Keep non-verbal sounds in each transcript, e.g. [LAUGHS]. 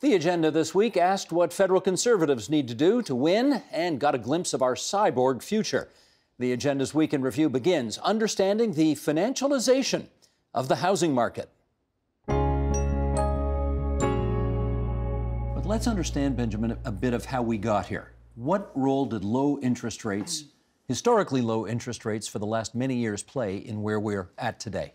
The agenda this week asked what federal conservatives need to do to win and got a glimpse of our cyborg future. The agenda's week in review begins understanding the financialization of the housing market. But let's understand, Benjamin, a bit of how we got here. What role did low interest rates, historically low interest rates for the last many years, play in where we're at today?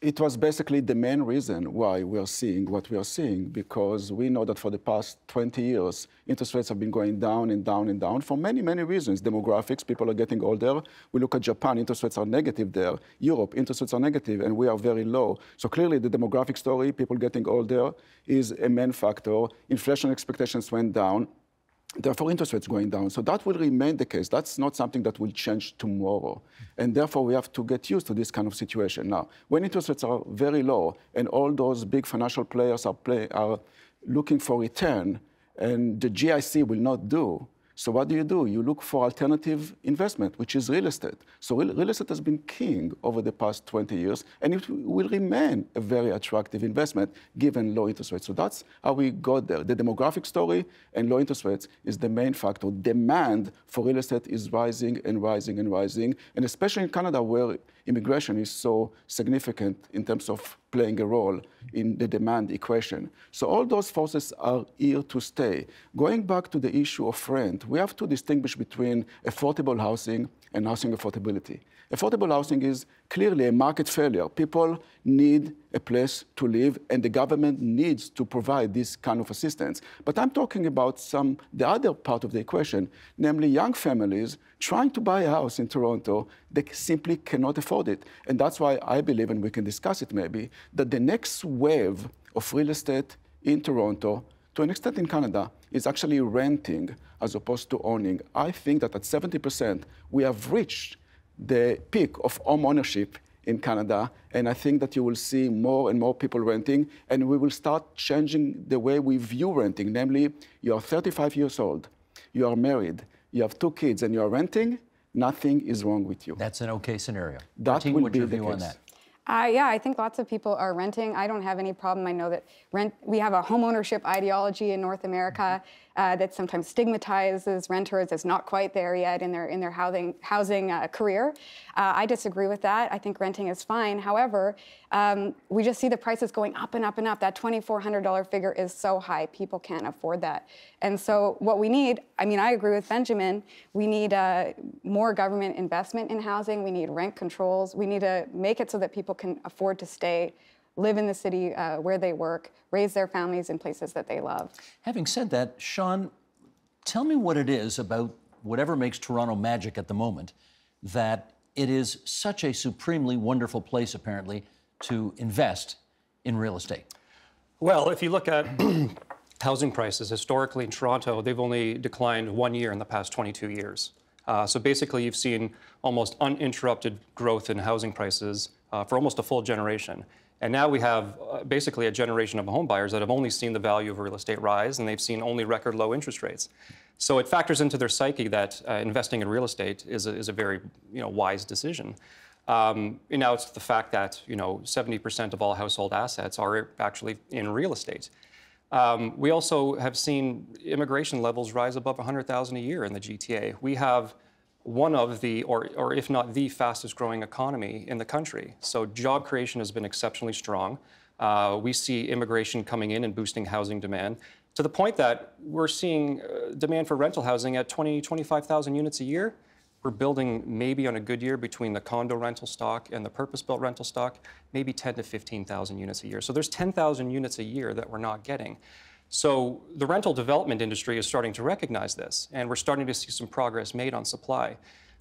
It was basically the main reason why we are seeing what we are seeing because we know that for the past 20 years, interest rates have been going down and down and down for many, many reasons. Demographics, people are getting older. We look at Japan, interest rates are negative there. Europe, interest rates are negative, and we are very low. So clearly, the demographic story, people getting older, is a main factor. Inflation expectations went down therefore interest rates going down. So that will remain the case. That's not something that will change tomorrow. And therefore, we have to get used to this kind of situation. Now, when interest rates are very low and all those big financial players are, play, are looking for return, and the GIC will not do, so what do you do? You look for alternative investment, which is real estate. So real, real, estate has been king over the past 20 years, and it will remain a very attractive investment given low interest rates. So that's how we got there. The demographic story and low interest rates is the main factor. Demand for real estate is rising and rising and rising, and especially in Canada where immigration is so significant in terms of playing a role in the demand equation. So all those forces are here to stay. Going back to the issue of rent, we have to distinguish between affordable housing and housing affordability. Affordable housing is clearly a market failure. People need a place to live, and the government needs to provide this kind of assistance. But I'm talking about some the other part of the equation, namely young families trying to buy a house in Toronto, they simply cannot afford it. And that's why I believe, and we can discuss it maybe, that the next wave of real estate in Toronto to an extent in Canada, is actually renting as opposed to owning. I think that at 70%, we have reached the peak of home ownership in Canada, and I think that you will see more and more people renting, and we will start changing the way we view renting. Namely, you are 35 years old, you are married, you have two kids, and you are renting, nothing is wrong with you. That's an okay scenario. That Martine, will be the case. Uh, yeah, I think lots of people are renting. I don't have any problem. I know that rent. We have a homeownership ideology in North America uh, that sometimes stigmatizes renters as not quite there yet in their in their housing housing uh, career. Uh, I disagree with that. I think renting is fine. However, um, we just see the prices going up and up and up. That $2,400 figure is so high, people can't afford that. And so, what we need, I mean, I agree with Benjamin. We need uh, more government investment in housing. We need rent controls. We need to make it so that people can afford to stay live in the city uh, where they work, raise their families in places that they love. Having said that, Sean, tell me what it is about whatever makes Toronto magic at the moment that it is such a supremely wonderful place, apparently, to invest in real estate. Well, if you look at [CLEARS THROAT] housing prices, historically in Toronto, they've only declined one year in the past 22 years. Uh, so basically, you've seen almost uninterrupted growth in housing prices uh, for almost a full generation. And now we have uh, basically a generation of home buyers that have only seen the value of real estate rise and they've seen only record low interest rates. So it factors into their psyche that uh, investing in real estate is a, is a very you know, wise decision. Um, and now it's the fact that you know 70% of all household assets are actually in real estate. Um, we also have seen immigration levels rise above 100,000 a year in the GTA. We have one of the, or, or if not the fastest growing economy in the country. So job creation has been exceptionally strong. Uh, we see immigration coming in and boosting housing demand to the point that we're seeing uh, demand for rental housing at 20, 25,000 units a year. We're building maybe on a good year between the condo rental stock and the purpose-built rental stock, maybe 10 to 15,000 units a year. So there's 10,000 units a year that we're not getting. So the rental development industry is starting to recognize this, and we're starting to see some progress made on supply.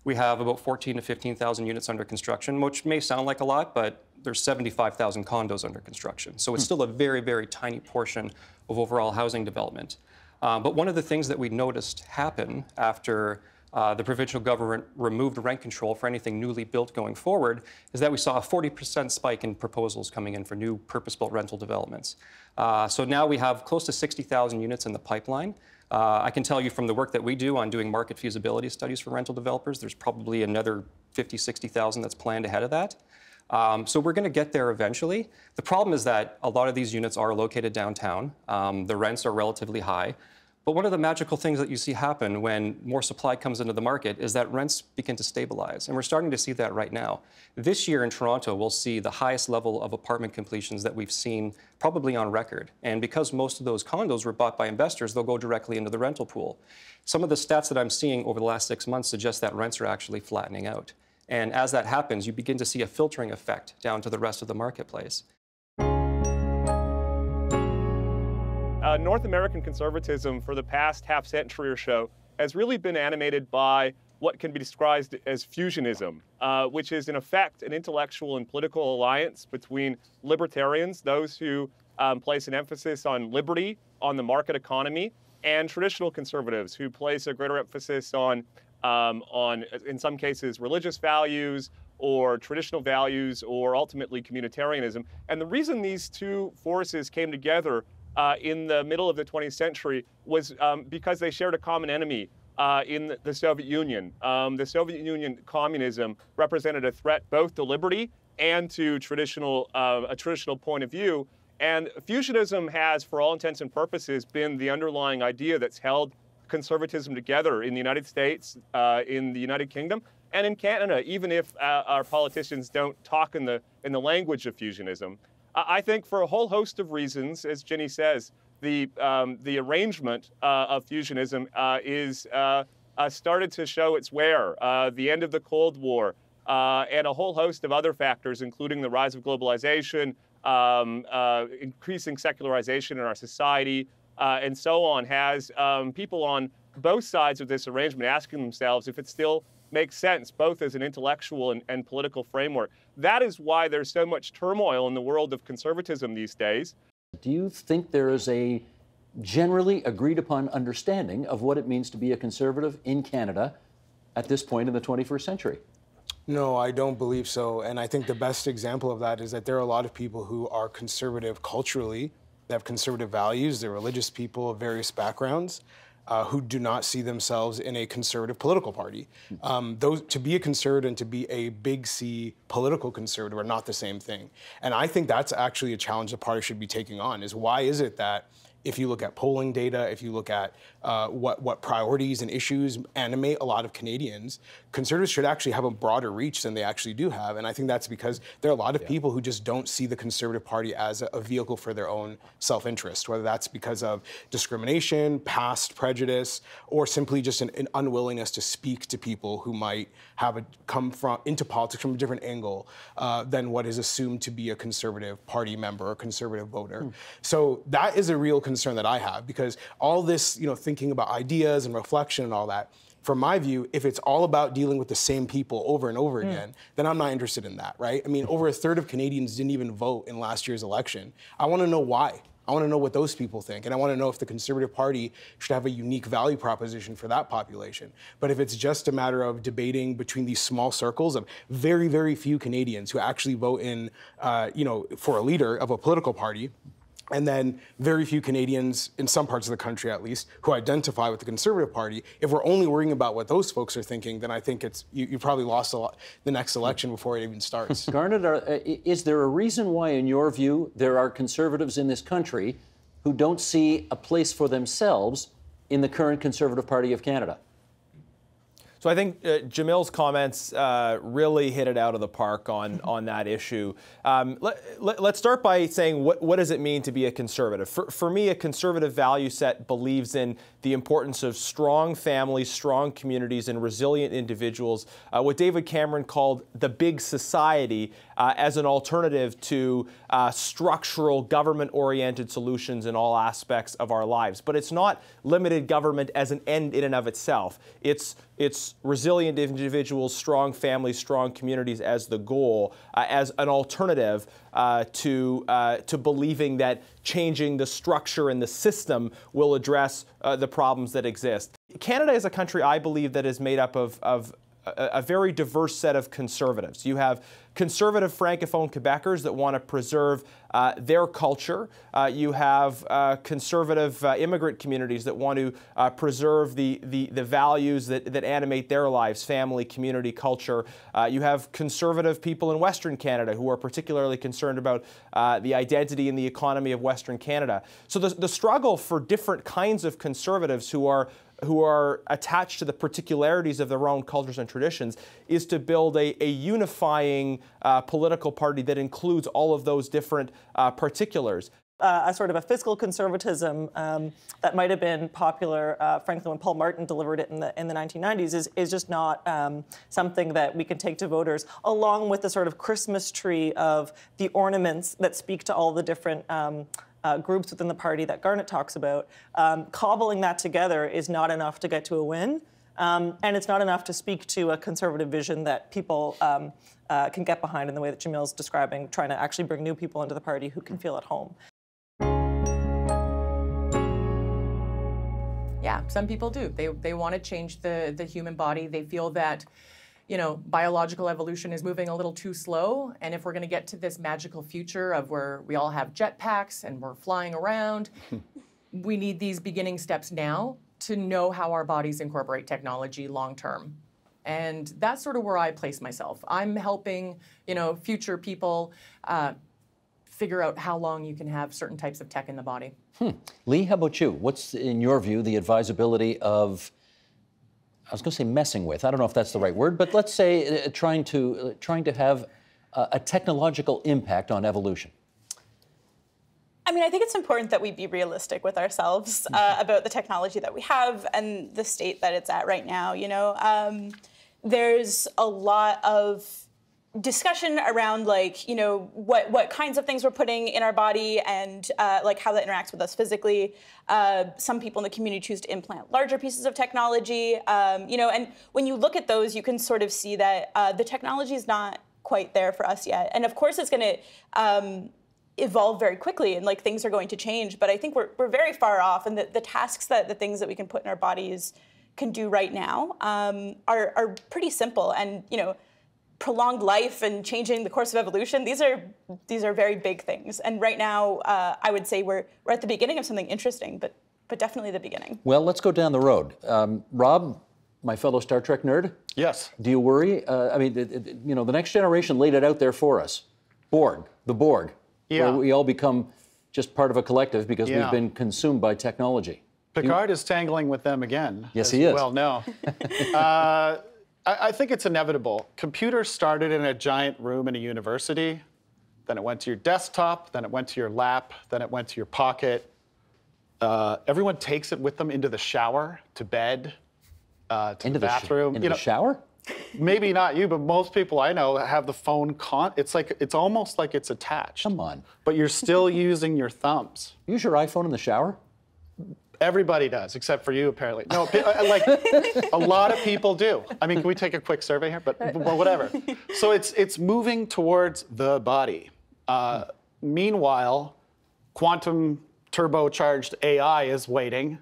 We have about 14 to 15,000 units under construction, which may sound like a lot, but there's 75,000 condos under construction. So it's still a very, very tiny portion of overall housing development. Um, but one of the things that we noticed happen after uh, the provincial government removed rent control for anything newly built going forward, is that we saw a 40% spike in proposals coming in for new purpose-built rental developments. Uh, so now we have close to 60,000 units in the pipeline. Uh, I can tell you from the work that we do on doing market feasibility studies for rental developers, there's probably another 50, 60,000 that's planned ahead of that. Um, so we're going to get there eventually. The problem is that a lot of these units are located downtown. Um, the rents are relatively high. But one of the magical things that you see happen when more supply comes into the market is that rents begin to stabilize. And we're starting to see that right now. This year in Toronto, we'll see the highest level of apartment completions that we've seen probably on record. And because most of those condos were bought by investors, they'll go directly into the rental pool. Some of the stats that I'm seeing over the last six months suggest that rents are actually flattening out. And as that happens, you begin to see a filtering effect down to the rest of the marketplace. Uh, North American conservatism for the past half century or so has really been animated by what can be described as fusionism, uh, which is in effect an intellectual and political alliance between libertarians, those who um, place an emphasis on liberty, on the market economy, and traditional conservatives who place a greater emphasis on, um, on in some cases, religious values or traditional values or ultimately communitarianism. And the reason these two forces came together uh, in the middle of the 20th century was um, because they shared a common enemy uh, in the Soviet Union. Um, the Soviet Union communism represented a threat both to liberty and to traditional uh, a traditional point of view. And fusionism has, for all intents and purposes, been the underlying idea that's held conservatism together in the United States, uh, in the United Kingdom, and in Canada. Even if uh, our politicians don't talk in the in the language of fusionism, I think for a whole host of reasons, as Ginny says, the, um, the arrangement uh, of fusionism uh, is uh, uh started to show its wear. Uh, the end of the Cold War and a whole host of other factors, including the rise of globalization, um, increasing secularization in our society, and so on, has um, people on both sides of this arrangement asking themselves if it still makes sense, both as an intellectual and, and political framework. That is why there's so much turmoil in the world of conservatism these days. Do you think there is a generally agreed upon understanding of what it means to be a conservative in Canada at this point in the 21st century? No, I don't believe so. And I think the best example of that is that there are a lot of people who are conservative culturally, they have conservative values, they're religious people of various backgrounds uh, who do not see themselves in a conservative political party. Um, those to be a conservative and to be a big C political conservative are not the same thing. And I think that's actually a challenge the party should be taking on. Is why is it that if you look at polling data, if you look at uh, what, what priorities and issues animate a lot of Canadians, conservatives should actually have a broader reach than they actually do have. And I think that's because there are a lot of yeah. people who just don't see the Conservative Party as a, a vehicle for their own self interest, whether that's because of discrimination, past prejudice, or simply just an, an unwillingness to speak to people who might have a, come from into politics from a different angle uh, than what is assumed to be a Conservative Party member or conservative voter. Hmm. So that is a real concern concern that I have because all this, you know, thinking about ideas and reflection and all that, from my view, if it's all about dealing with the same people over and over mm. again, then I'm not interested in that, right? I mean, over a third of Canadians didn't even vote in last year's election. I want to know why. I want to know what those people think. And I want to know if the Conservative Party should have a unique value proposition for that population. But if it's just a matter of debating between these small circles of very, very few Canadians who actually vote in, uh, you know, for a leader of a political party, and then very few Canadians, in some parts of the country at least, who identify with the Conservative Party. If we're only worrying about what those folks are thinking, then I think it's you, you probably lost lot, the next election before it even starts. [LAUGHS] Garnet, are, uh, is there a reason why, in your view, there are Conservatives in this country who don't see a place for themselves in the current Conservative Party of Canada? So I think uh, Jamil's comments uh, really hit it out of the park on, [LAUGHS] on that issue. Um, let, us let, start by saying what, what does it mean to be a conservative? For, for me, a conservative value set believes in the importance of strong families, strong communities, and resilient individuals, uh, what David Cameron called the big society uh, as an alternative to uh, structural government oriented solutions in all aspects of our lives. But it's not limited government as an end in and of itself. It's it's resilient individuals, strong families, strong communities as the goal, uh, as an alternative uh, to, uh, to believing that changing the structure and the system will address uh, the problems that exist. Canada is a country, I believe, that is made up of, of a, a very diverse set of conservatives. You have conservative francophone Quebecers that want to preserve uh, their culture. Uh, you have uh, conservative uh, immigrant communities that want to uh, preserve the, the, the, values that, that animate their lives family, community, culture. Uh, you have conservative people in Western Canada who are particularly concerned about the identity and the economy of Western Canada. So the, the struggle for different kinds of conservatives who are who are attached to the particularities of their own cultures and traditions is to build a, a unifying uh, political party that includes all of those different uh, particulars. Uh, a sort of a fiscal conservatism um, that might have been popular, uh, frankly, when Paul Martin delivered it in the in the 1990s, is is just not um, something that we can take to voters. Along with the sort of Christmas tree of the ornaments that speak to all the different. Um, uh, groups within the party that Garnet talks about, um, cobbling that together is not enough to get to a win. Um, and it's not enough to speak to a conservative vision that people um, uh, can get behind in the way that Jamil's describing, trying to actually bring new people into the party who can feel at home. Yeah, some people do. They, they want to change the, the human body. They feel that you know, biological evolution is moving a little too slow. And if we're going to get to this magical future of where we all have jetpacks and we're flying around, [LAUGHS] we need these beginning steps now to know how our bodies incorporate technology long term. And that's sort of where I place myself. I'm helping, you know, future people uh, figure out how long you can have certain types of tech in the body. Hmm. Lee, how about you? What's, in your view, the advisability of I was going to say messing with. I don't know if that's the right word, but let's say uh, trying to uh, trying to have uh, a technological impact on evolution. I mean, I think it's important that we be realistic with ourselves uh, mm-hmm. about the technology that we have and the state that it's at right now. You know, um, there's a lot of discussion around like you know what what kinds of things we're putting in our body and uh, like how that interacts with us physically. Uh, some people in the community choose to implant larger pieces of technology. Um, you know, and when you look at those, you can sort of see that uh, the technology is not quite there for us yet. And of course, it's going to um, evolve very quickly and like things are going to change. But I think we're we're very far off, and the, the tasks that the things that we can put in our bodies can do right now um, are are pretty simple. And you know prolonged life and changing the course of evolution these are these are very big things and right now uh, i would say we're we're at the beginning of something interesting but but definitely the beginning well let's go down the road um, rob my fellow star trek nerd yes do you worry uh, i mean it, it, you know the next generation laid it out there for us borg the borg yeah. where we all become just part of a collective because yeah. we've been consumed by technology Picard you, is tangling with them again. Yes, he is. Well, no. [LAUGHS] uh, I, I think it's inevitable. Computers started in a giant room in a university, then it went to your desktop, then it went to your lap, then it went to your pocket. Uh, everyone takes it with them into the shower, to bed, uh, to into the bathroom. The into you know, the shower? maybe not you, but most people I know have the phone con. It's like it's almost like it's attached. Come on. But you're still [LAUGHS] using your thumbs. Use your iPhone in the shower. Everybody does, except for you, apparently. No, uh, like a lot of people do. I mean, can we take a quick survey here? But well, whatever. So it's it's moving towards the body. Uh, meanwhile, quantum turbocharged AI is waiting,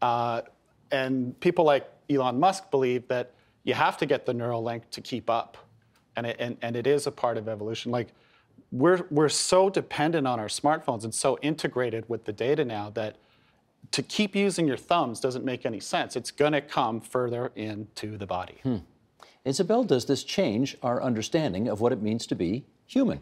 uh, and people like Elon Musk believe that you have to get the Neuralink to keep up, and it, and, and it is a part of evolution. Like we're we're so dependent on our smartphones and so integrated with the data now that to keep using your thumbs doesn't make any sense. It's going to come further into the body. Hmm. Isabel, does this change our understanding of what it means to be human?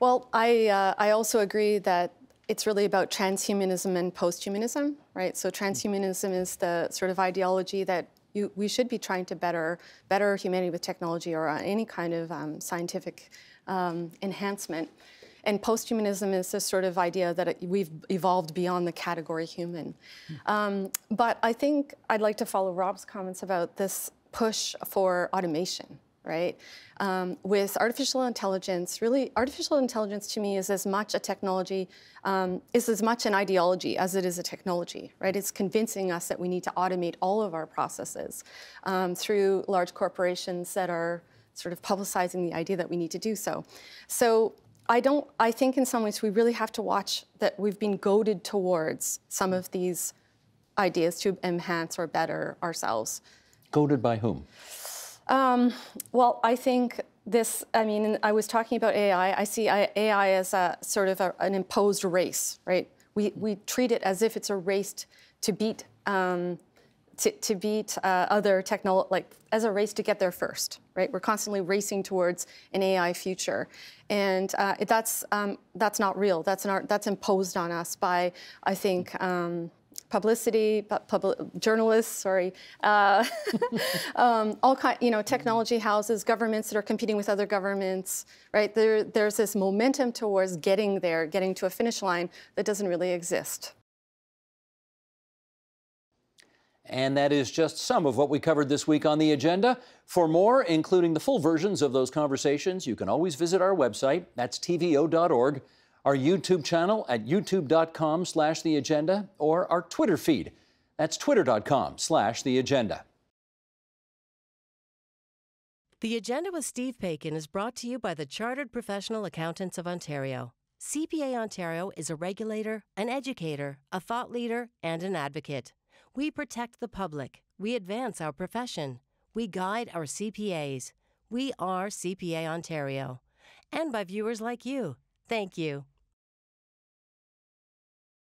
Well, I, uh, I also agree that it's really about transhumanism and posthumanism, right? So transhumanism is the sort of ideology that you, we should be trying to better, better humanity with technology or uh, any kind of um, scientific um, enhancement. And posthumanism is this sort of idea that we've evolved beyond the category human. Um, but I think I'd like to follow Rob's comments about this push for automation, right? Um, with artificial intelligence, really, artificial intelligence to me is as much a technology, um, is as much an ideology as it is a technology, right? It's convincing us that we need to automate all of our processes um, through large corporations that are sort of publicizing the idea that we need to do so. So I don't, I think in some ways we really have to watch that we've been goaded towards some of these ideas to enhance or better ourselves. Goaded by whom? Um, well, I think this, I mean, I was talking about AI. I see AI as a sort of a, an imposed race, right? We, we treat it as if it's a race to beat, um, to, to, beat uh, other technology, like as a race to get there first, right? We're constantly racing towards an AI future. And uh, that's, um, that's not real. That's, that's imposed on us by, I think, um, publicity, public, journalists, sorry, uh, [LAUGHS] um, all kind, you know, technology houses, governments that are competing with other governments, right? There, there's this momentum towards getting there, getting to a finish line that doesn't really exist. And that is just some of what we covered this week on the agenda. For more, including the full versions of those conversations, you can always visit our website. That's tvo.org our YouTube channel at youtube.com slash the agenda, or our Twitter feed. That's twitter.com slash the agenda. The Agenda with Steve Paikin is brought to you by the Chartered Professional Accountants of Ontario. CPA Ontario is a regulator, an educator, a thought leader, and an advocate. We protect the public. We advance our profession. We guide our CPAs. We are CPA Ontario. And by viewers like you. Thank you.